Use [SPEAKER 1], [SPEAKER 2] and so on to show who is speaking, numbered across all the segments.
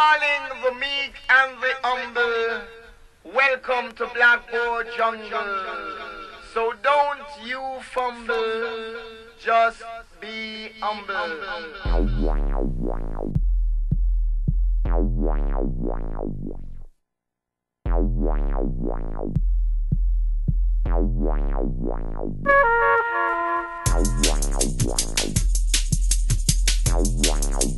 [SPEAKER 1] Calling the meek and the humble. Welcome to Blackboard Jungle. So don't you fumble. Just be humble. Calling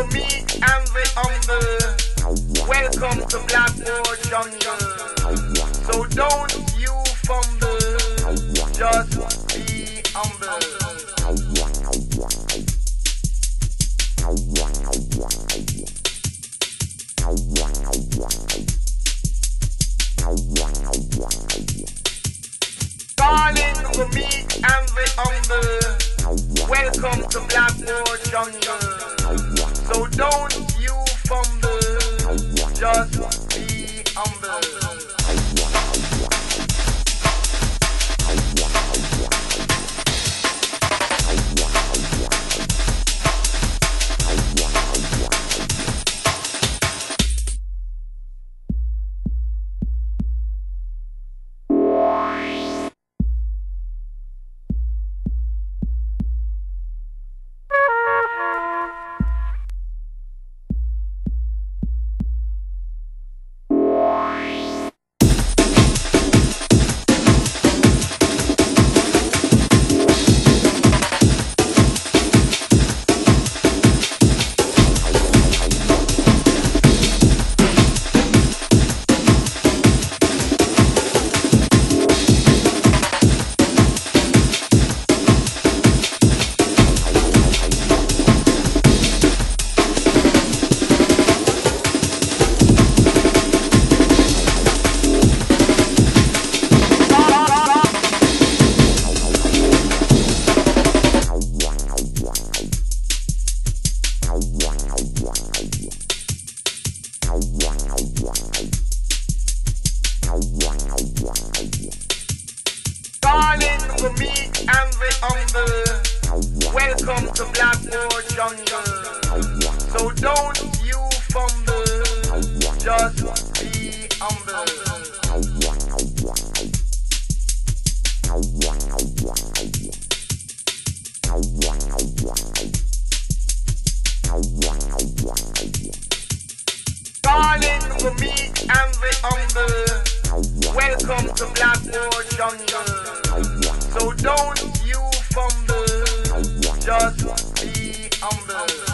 [SPEAKER 1] the meek and the humble. Welcome to Blackboard Jungle. So don't you fumble. Just be humble. Calling the meek and the humble. Welcome to Blackboard Jungle. So don't you fumble. Just The meek and the. Welcome to Blackboard Jungle. So don't you fumble. Just the meek and the humble. Welcome to Blackboard Jungle. So don't you fumble. Just be humble.